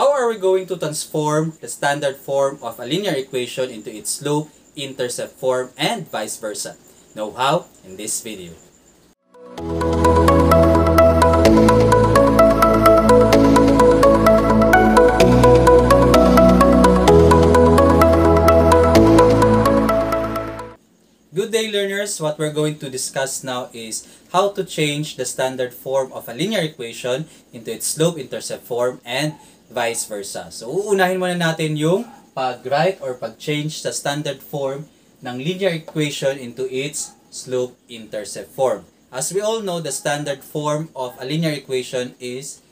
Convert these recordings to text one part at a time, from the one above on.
How are we going to transform the standard form of a linear equation into its slope-intercept form and vice versa? Know how in this video. Good day learners! What we're going to discuss now is how to change the standard form of a linear equation into its slope-intercept form and vice versa. So uunahin muna natin yung pag-write or pag-change sa standard form ng linear equation into its slope-intercept form. As we all know, the standard form of a linear equation is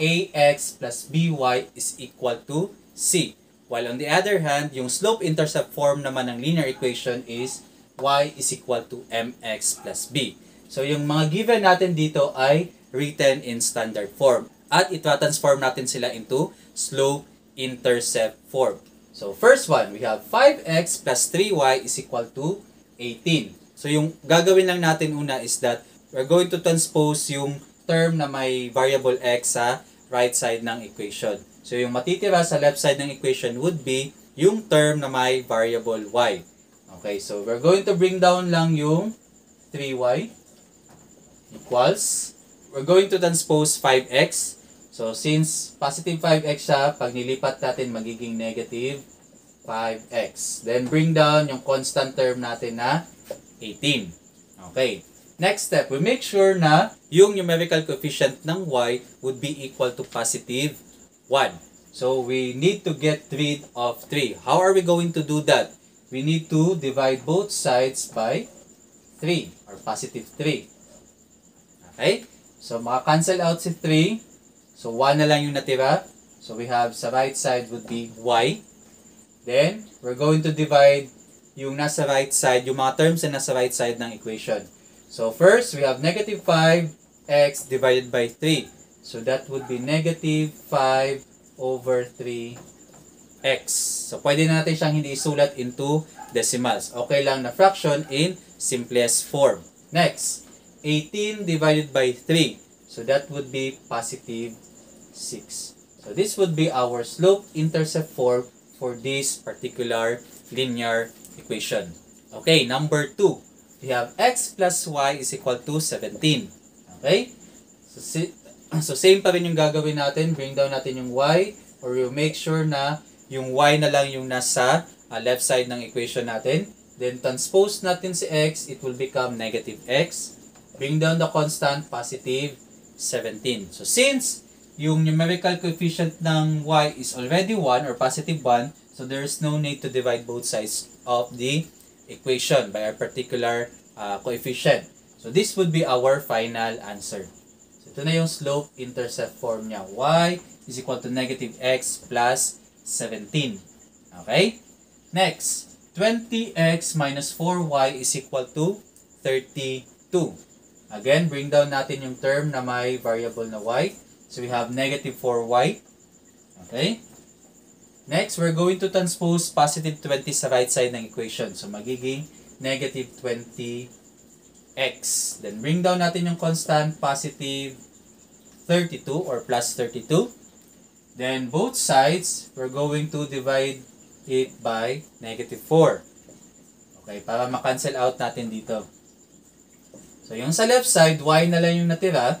ax plus by is equal to c. While on the other hand, yung slope-intercept form naman ng linear equation is y is equal to mx plus b. So, yung mga given natin dito ay written in standard form. At itra-transform natin sila into slope-intercept form. So, first one, we have 5x plus 3y is equal to 18. So, yung gagawin lang natin una is that we're going to transpose yung term na may variable x sa right side ng equation. So, yung matitira sa left side ng equation would be yung term na may variable y. Okay, so we're going to bring down lang yung 3y equals, we're going to transpose 5x. So, since positive 5x siya, pag nilipat natin, magiging negative 5x. Then, bring down yung constant term natin na 18. Okay. Next step, we make sure na yung numerical coefficient ng y would be equal to positive 1. So, we need to get rid of 3. How are we going to do that? we need to divide both sides by 3 or positive 3. Okay? So, maka-cancel out si 3. So, 1 na lang yung natira. So, we have sa right side would be y. Then, we're going to divide yung nasa right side, yung mga terms na nasa right side ng equation. So, first, we have negative 5x divided by 3. So, that would be negative 5 over 3 x. So, pwede na natin siyang hindi isulat into decimals. Okay lang na fraction in simplest form. Next, 18 divided by 3. So, that would be positive 6. So, this would be our slope-intercept form for this particular linear equation. Okay, number 2. We have x plus y is equal to 17. Okay? So, si so same pa rin yung gagawin natin. Bring down natin yung y or you make sure na yung y na lang yung nasa uh, left side ng equation natin. Then transpose natin si x, it will become negative x. Bring down the constant, positive 17. So since yung numerical coefficient ng y is already 1 or positive 1, so there is no need to divide both sides of the equation by a particular uh, coefficient. So this would be our final answer. So ito na yung slope-intercept form niya. y is equal to negative x plus 17. Okay? Next, 20x minus 4y is equal to 32. Again, bring down natin yung term na may variable na y. So we have negative 4y. Okay? Next, we're going to transpose positive 20 sa right side ng equation. So magiging negative 20x. Then bring down natin yung constant positive 32 or plus 32. Then, both sides, we're going to divide it by negative 4. Okay, para ma-cancel out natin dito. So, yung sa left side, y na lang yung natira.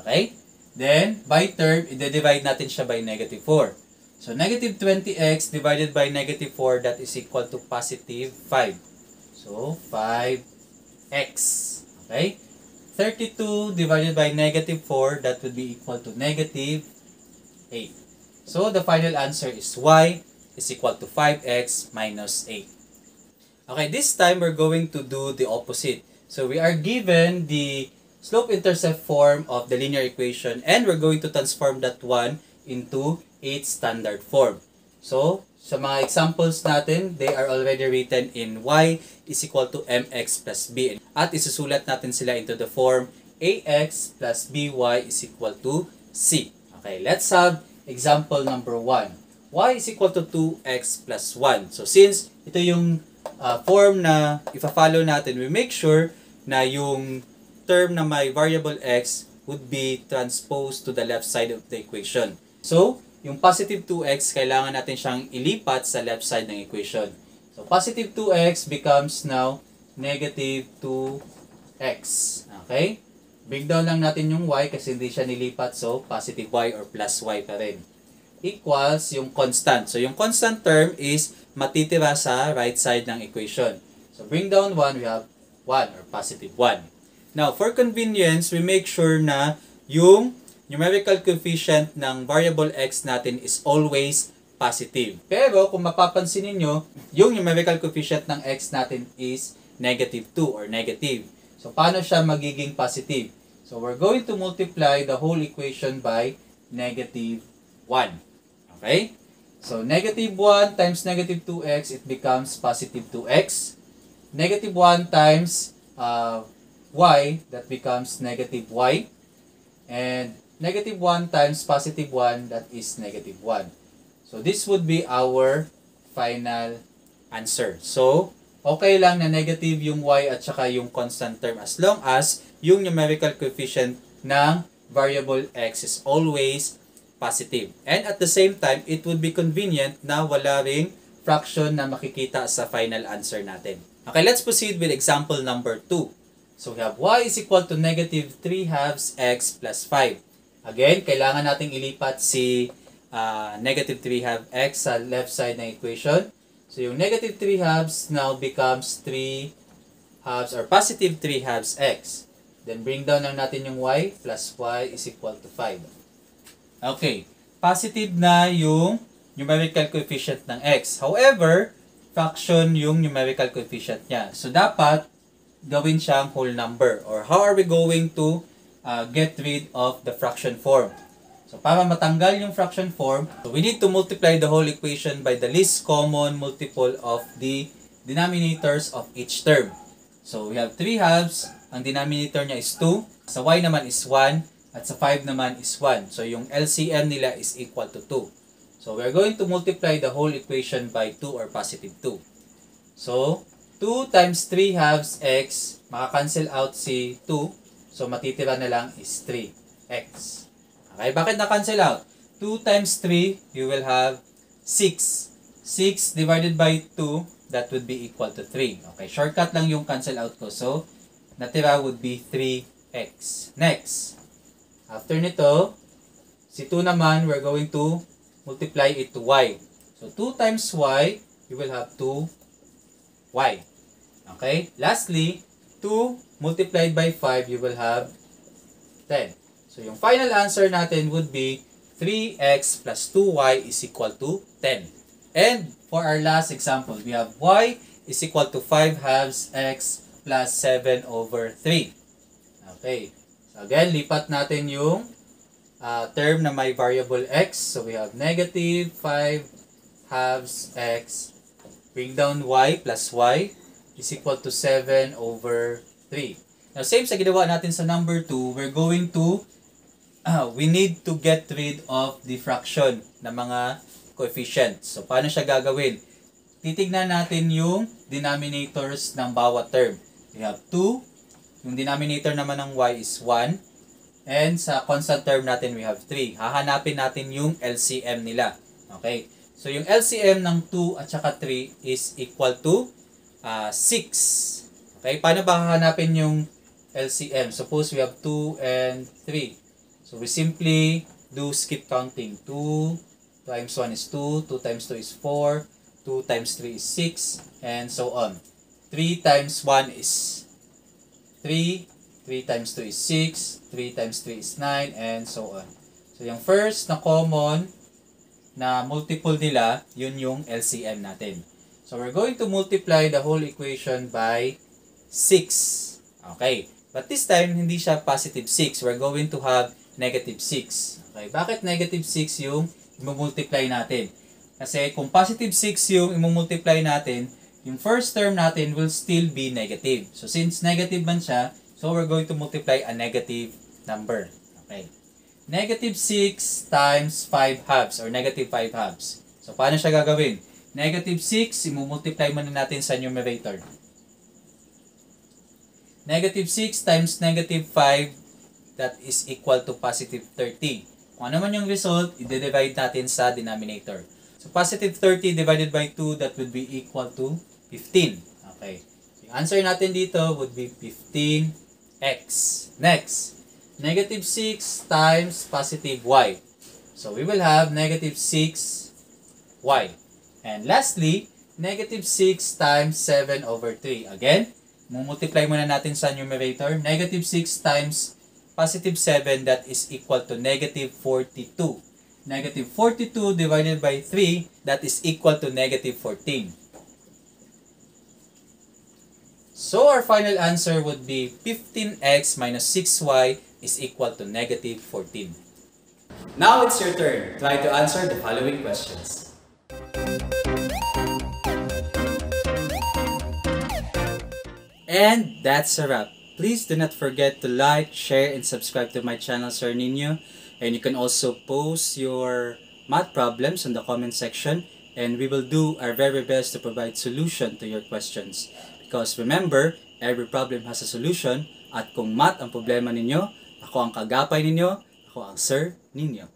Okay? Then, by term, i-divide natin siya by negative 4. So, negative 20x divided by negative 4, that is equal to positive 5. So, 5x. Okay? 32 divided by negative 4, that would be equal to negative 8. So, the final answer is y is equal to 5x minus 8. Okay, this time we're going to do the opposite. So, we are given the slope-intercept form of the linear equation and we're going to transform that one into its standard form. So, sa mga examples natin, they are already written in y is equal to mx plus b. At isusulat natin sila into the form ax plus by is equal to c. Okay, let's have example number 1. y is equal to 2x plus 1. So, since ito yung uh, form na ifa-follow natin, we make sure na yung term na may variable x would be transposed to the left side of the equation. So, yung positive 2x, kailangan natin siyang ilipat sa left side ng equation. So, positive 2x becomes now negative 2x. Okay? Bring down lang natin yung y kasi hindi siya nilipat. So, positive y or plus y pa rin. Equals yung constant. So, yung constant term is matitira sa right side ng equation. So, bring down 1, we have 1 or positive 1. Now, for convenience, we make sure na yung numerical coefficient ng variable x natin is always positive. Pero kung mapapansin niyo, yung numerical coefficient ng x natin is negative 2 or negative. So paano siya magiging positive? So we're going to multiply the whole equation by negative 1. Okay? So negative 1 times negative 2x, it becomes positive 2x. Negative 1 times uh, y, that becomes negative y. And negative 1 times positive 1, that is negative 1. So, this would be our final answer. So, okay lang na negative yung y at saka yung constant term as long as yung numerical coefficient ng variable x is always positive. And at the same time, it would be convenient na wala ring fraction na makikita sa final answer natin. Okay, let's proceed with example number 2. So, we have y is equal to negative 3 halves x plus 5. Again, kailangan nating ilipat si uh, negative 3 half x sa left side ng equation. So, yung negative 3 halves now becomes 3 halves or positive 3 halves x. Then, bring down lang natin yung y plus y is equal to 5. Okay. Positive na yung numerical coefficient ng x. However, fraction yung numerical coefficient niya. So, dapat gawin siyang whole number. Or how are we going to uh, get rid of the fraction form. So, para matanggal yung fraction form, so we need to multiply the whole equation by the least common multiple of the denominators of each term. So, we have 3 halves. Ang denominator niya is 2. Sa y naman is 1. At sa 5 naman is 1. So, yung LCM nila is equal to 2. So, we're going to multiply the whole equation by 2 or positive 2. So, 2 times 3 halves x, makakancel out si 2. So, matitira na lang is 3x. Okay, bakit na-cancel out? 2 times 3, you will have 6. 6 divided by 2, that would be equal to 3. Okay, shortcut lang yung cancel out ko. So, natira would be 3x. Next, after nito, si 2 naman, we're going to multiply it to y. So, 2 times y, you will have 2y. Okay, lastly, 2 multiplied by 5, you will have 10. So, yung final answer natin would be 3x plus 2y is equal to 10. And for our last example, we have y is equal to 5 halves x plus 7 over 3. Okay. So, again, lipat natin yung uh, term na may variable x. So, we have negative 5 halves x. Bring down y plus y is equal to 7 over 3. Now, same sa ginawa natin sa number 2, we're going to, uh, we need to get rid of the fraction ng mga coefficients. So, paano siya gagawin? Titignan natin yung denominators ng bawat term. We have 2. Yung denominator naman ng y is 1. And sa constant term natin, we have 3. Hahanapin natin yung LCM nila. Okay? So, yung LCM ng 2 at saka 3 is equal to uh, 6. Okay, paano ba hahanapin yung LCM? Suppose we have 2 and 3. So we simply do skip counting. 2 times 1 is 2, 2 times 2 is 4, 2 times 3 is 6, and so on. 3 times 1 is 3, 3 times 2 is 6, 3 times 3 is 9, and so on. So yung first na common na multiple nila, yun yung LCM natin. So we're going to multiply the whole equation by 6. Okay. But this time, hindi siya positive 6. We're going to have negative 6. Okay. Bakit negative 6 yung i-multiply natin? Kasi kung positive 6 yung i-multiply natin, yung first term natin will still be negative. So since negative man siya, so we're going to multiply a negative number. Okay. Negative 6 times 5 halves or negative 5 halves. So paano siya gagawin? Negative 6, imumultiply muna natin sa numerator. Negative 6 times negative 5, that is equal to positive 30. Kung ano man yung result, i-divide natin sa denominator. So, positive 30 divided by 2, that would be equal to 15. Okay. Yung answer natin dito would be 15x. Next, negative 6 times positive y. So, we will have negative 6y. And lastly, negative 6 times 7 over 3. Again, multiply muna natin sa numerator. Negative 6 times positive 7, that is equal to negative 42. Negative 42 divided by 3, that is equal to negative 14. So our final answer would be 15x minus 6y is equal to negative 14. Now it's your turn. Try to answer the following questions. And that's a wrap. Please do not forget to like, share, and subscribe to my channel, Sir Nino. And you can also post your math problems in the comment section and we will do our very best to provide solution to your questions. Because remember, every problem has a solution at kung math ang problema ninyo, ako ang kagapay ninyo, ako ang Sir Ninyo.